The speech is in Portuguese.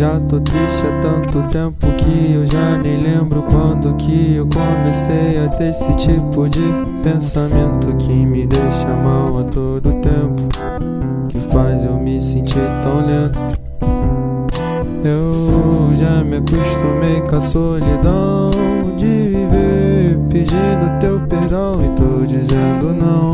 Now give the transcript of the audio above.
Já tô triste há tanto tempo que eu já nem lembro quando que eu comecei a ter esse tipo de pensamento que me deixa mal a todo tempo, que faz eu me sentir tão lento. Eu já me acostumei com a solidão de viver pedindo teu perdão e tô dizendo não.